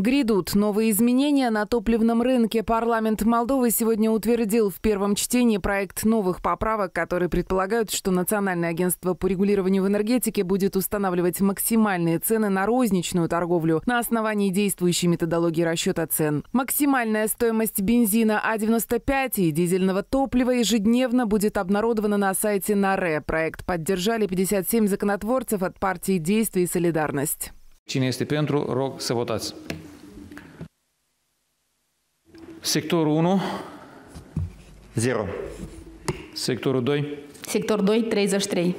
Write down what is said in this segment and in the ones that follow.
Грядут новые изменения на топливном рынке. Парламент Молдовы сегодня утвердил в первом чтении проект новых поправок, которые предполагают, что Национальное агентство по регулированию в энергетике будет устанавливать максимальные цены на розничную торговлю на основании действующей методологии расчета цен. Максимальная стоимость бензина А95 и дизельного топлива ежедневно будет обнародована на сайте НАРЭ. Проект поддержали 57 законотворцев от партии «Действие и солидарность». Cine este pentru, rog să votați. Sectorul 1, 0. sectorul 2, Sector 2, 33.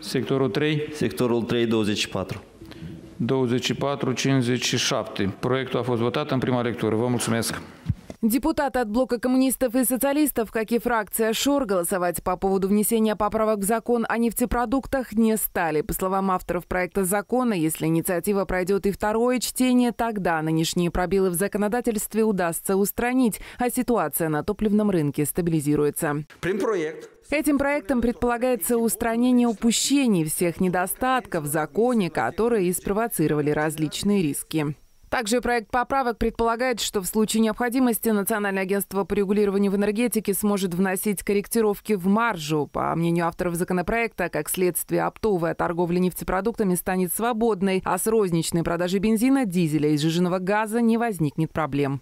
sectorul 3, Sectorul 3, 24. 24, 57. Proiectul a fost votat în prima lectură. Vă mulțumesc. Депутаты от блока коммунистов и социалистов, как и фракция ШУР, голосовать по поводу внесения поправок в закон о нефтепродуктах не стали. По словам авторов проекта закона, если инициатива пройдет и второе чтение, тогда нынешние пробелы в законодательстве удастся устранить, а ситуация на топливном рынке стабилизируется. Proiect, Этим проектом предполагается устранение упущений всех недостатков в законе, которые и спровоцировали различные риски. Также проект поправок предполагает, что в случае необходимости Национальное агентство по регулированию в энергетике сможет вносить корректировки в маржу. По мнению авторов законопроекта, как следствие, оптовая торговля нефтепродуктами станет свободной, а с розничной продажи бензина, дизеля и сжиженного газа не возникнет проблем.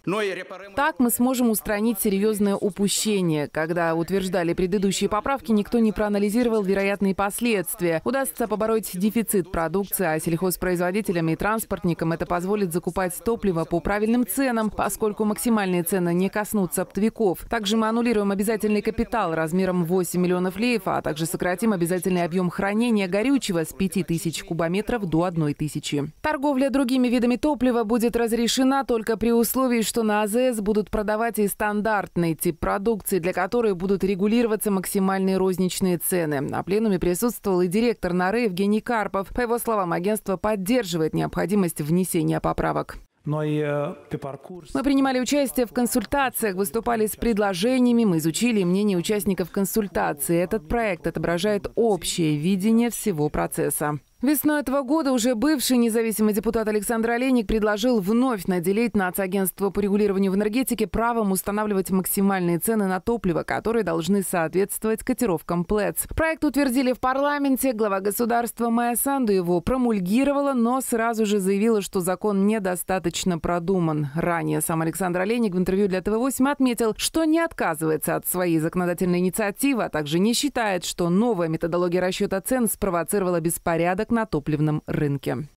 Так мы сможем устранить серьезное упущение. Когда утверждали предыдущие поправки, никто не проанализировал вероятные последствия. Удастся побороть дефицит продукции, а сельхозпроизводителям и транспортникам это позволит закупать топливо по правильным ценам, поскольку максимальные цены не коснутся оптовиков. Также мы аннулируем обязательный капитал размером 8 миллионов леев, а также сократим обязательный объем хранения горючего с 5 тысяч кубометров до 1 тысячи. Торговля другими видами топлива будет разрешена только при условии, что на АЗС будут продавать и стандартный тип продукции, для которой будут регулироваться максимальные розничные цены. На пленуме присутствовал и директор НАРЭ Евгений Карпов. По его словам, агентство поддерживает необходимость внесения поправок. Parcurs, Мы принимали участие в консультациях, выступали с предложениями, мы изучили мнение участников консультации. Этот проект отображает общее видение всего процесса. Весной этого года уже бывший независимый депутат Александр Олейник предложил вновь наделить Нацагентство по регулированию в энергетике правом устанавливать максимальные цены на топливо, которые должны соответствовать котировкам ПЛЭЦ. Проект утвердили в парламенте. Глава государства Майя Санду его промульгировала, но сразу же заявила, что закон недостаточно продуман. Ранее сам Александр Олейник в интервью для ТВ-8 отметил, что не отказывается от своей законодательной инициативы, а также не считает, что новая методология расчета цен спровоцировала беспорядок на топливном рынке.